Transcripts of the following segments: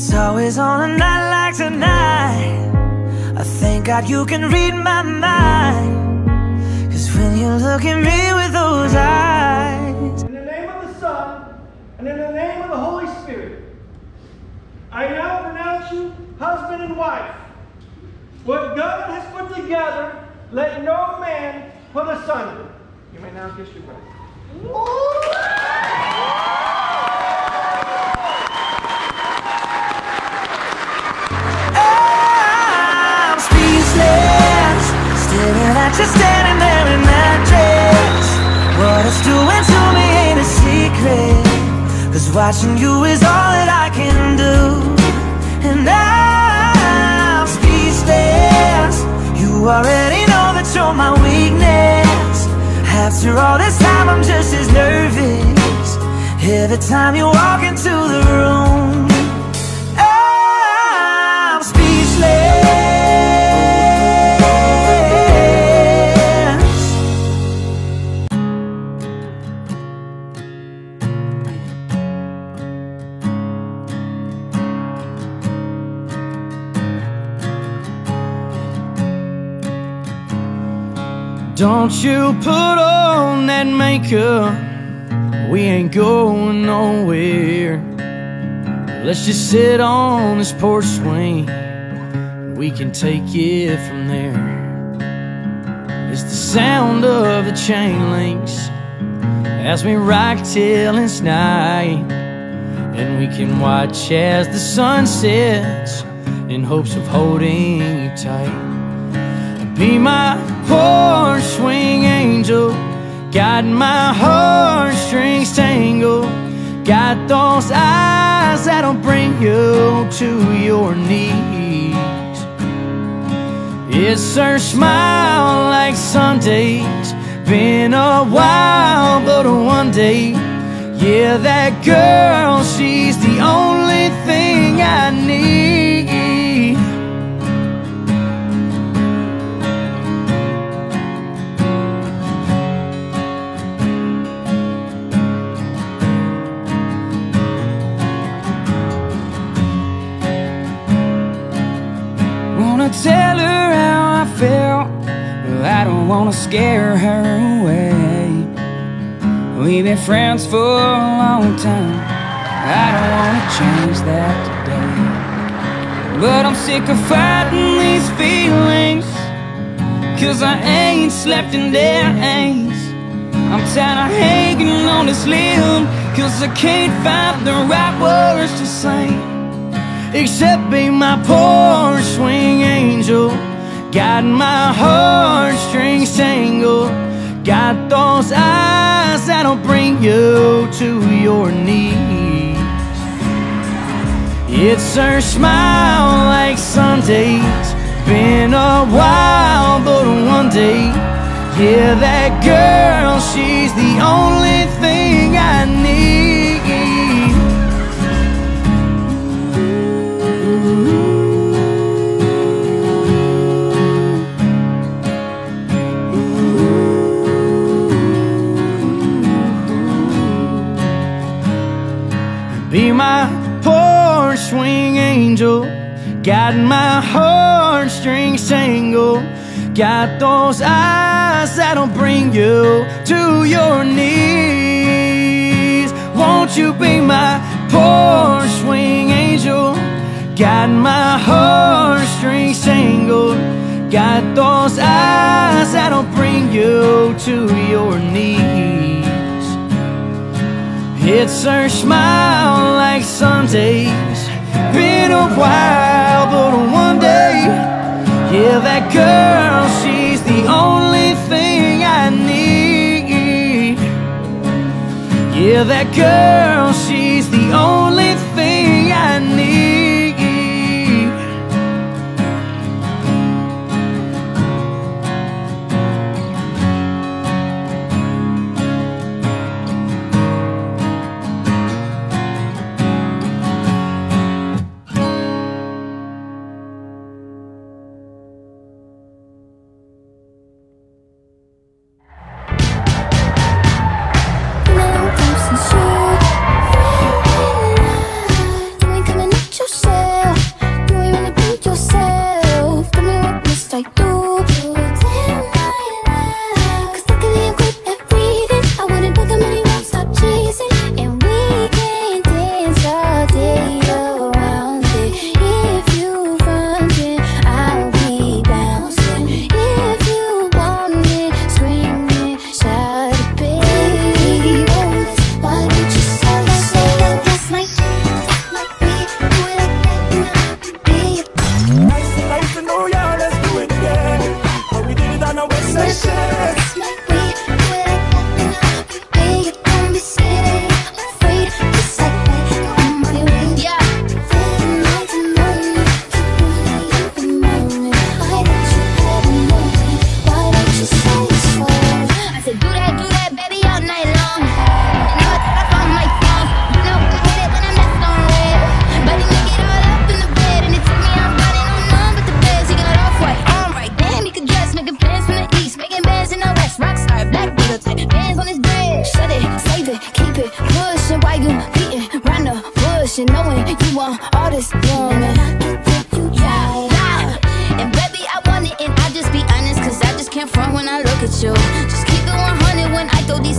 It's always on a night like tonight. I thank God you can read my mind. Cause when you look at me with those eyes, In the name of the Son, and in the name of the Holy Spirit, I now pronounce you husband and wife. What God has put together, let no man put asunder. You may now kiss your bride. Staring at standing there in that dress. What it's doing to me ain't a secret. Cause watching you is all that I can do. And I'm speechless. You already know that you're my weakness. After all this time, I'm just as nervous. Every time you walk into the room. Don't you put on that makeup. We ain't going nowhere. Let's just sit on this porch swing. We can take it from there. It's the sound of the chain links. As we rock till it's night. And we can watch as the sun sets In hopes of holding you tight. Be my porch swing angel. Got my heartstrings tangled. Got those eyes that'll bring you to your knees. It's her smile like Sundays. Been a while, but one day. Yeah, that girl, she's the only thing I need. Tell her how I felt, but I don't wanna scare her away. We've been friends for a long time. I don't wanna change that today. But I'm sick of fighting these feelings. Cause I ain't slept in days. I'm tired of hanging on this limb. Cause I can't find the right words to say. Except be my porch swing angel. Got my heartstrings tangled. Got those eyes that'll bring you to your knees. It's her smile like Sundays. Been a while, but one day. Yeah, that girl, she's the only thing I need. Be my porch swing angel. Got my heartstrings tangled. Got those eyes that'll bring you to your knees. Won't you be my porch swing angel? Got my heartstrings tangled. Got those eyes that'll bring you to your knees. It's her smile like Sundays. Been a while, but one day, yeah, that girl, she's the only thing I need. Yeah, that girl, she's the only thing I need. Attention, knowing you want all this woman. Yeah, yeah. And baby, I want it, and I just be honest, cause I just can't front when I look at you. Just keep it 100 when I throw these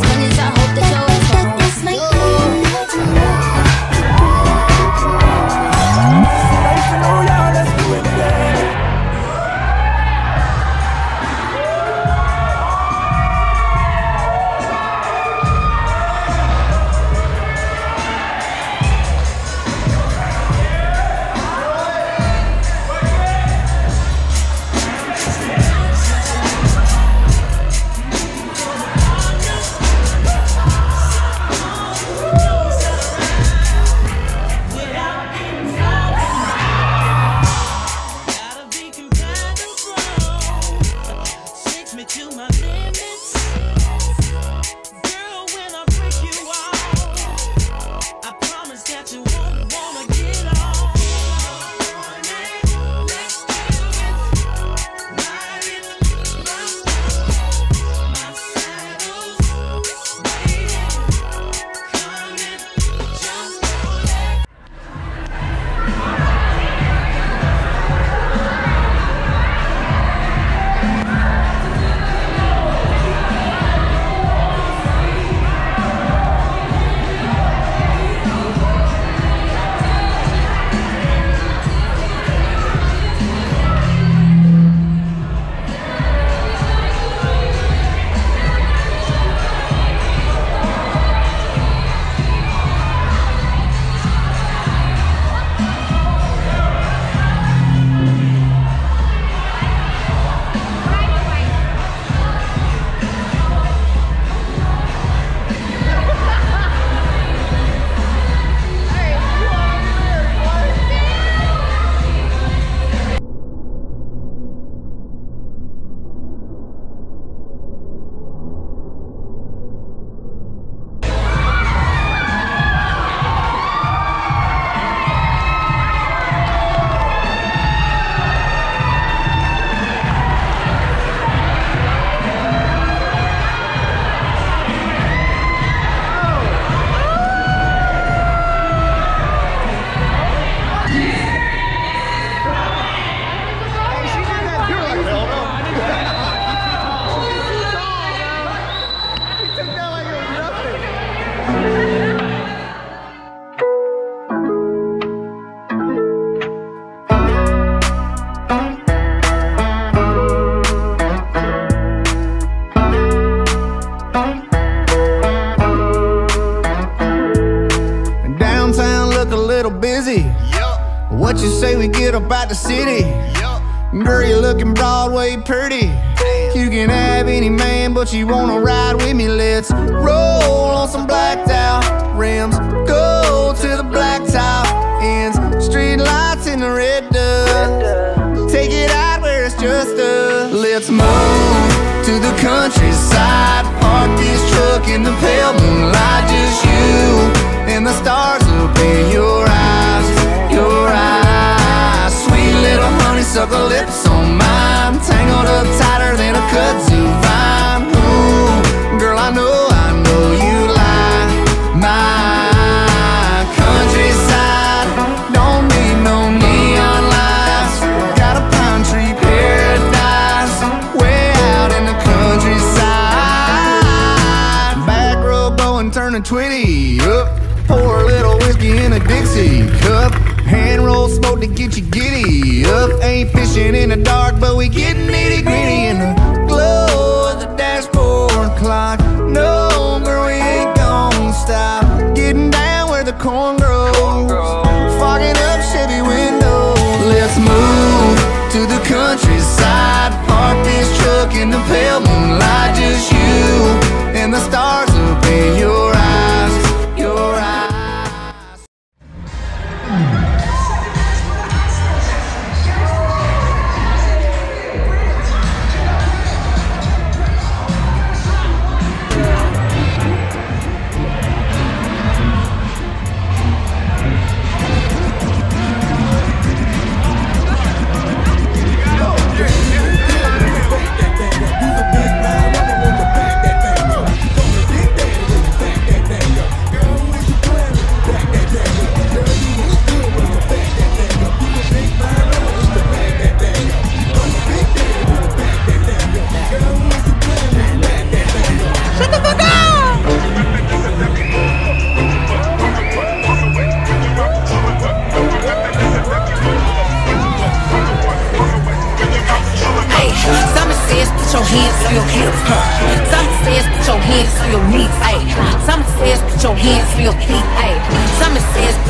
city? Girl, you looking Broadway pretty. You can have any man, but you wanna ride with me. Let's roll on some blacked out rims. Go to the blacktop ends. Street lights in the red dust. Take it out where it's just us. Let's move to the countryside. Park this truck in the pale moonlight. Lips Ain't fishing in the dark, but we getting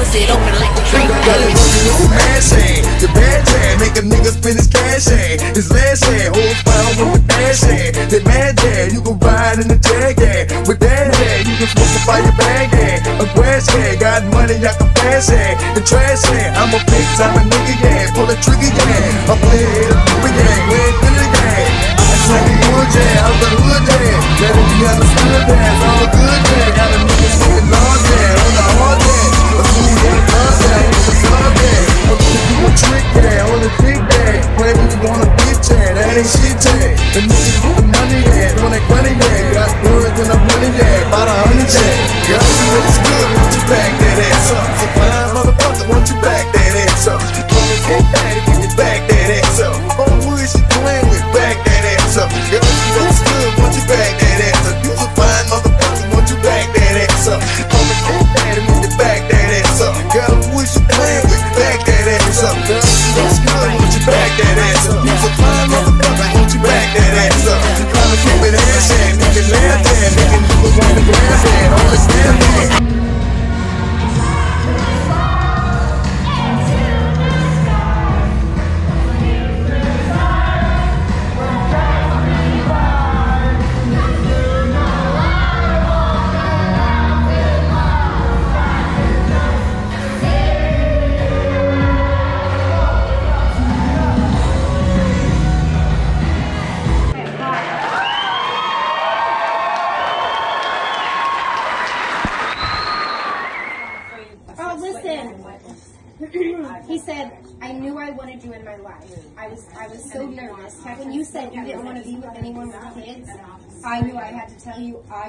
It open like a drink. Smash ain't the bad jam, make a nigga spend his cash ain't his last hand. Hold fire with a dash ain't that mad jam. You can ride in the tag gang with that hand. You can smoke a fire bag gang, a grass gang. Got money, I can pass it. The trash hand. I'm a big time nigga, yeah. Pull up.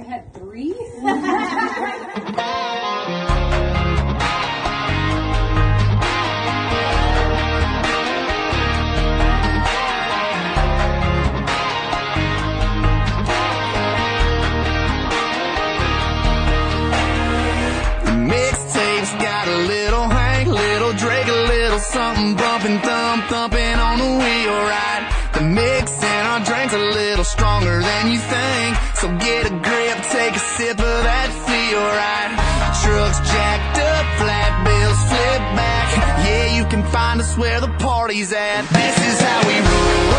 I had time is where the party's at. This is how we roll.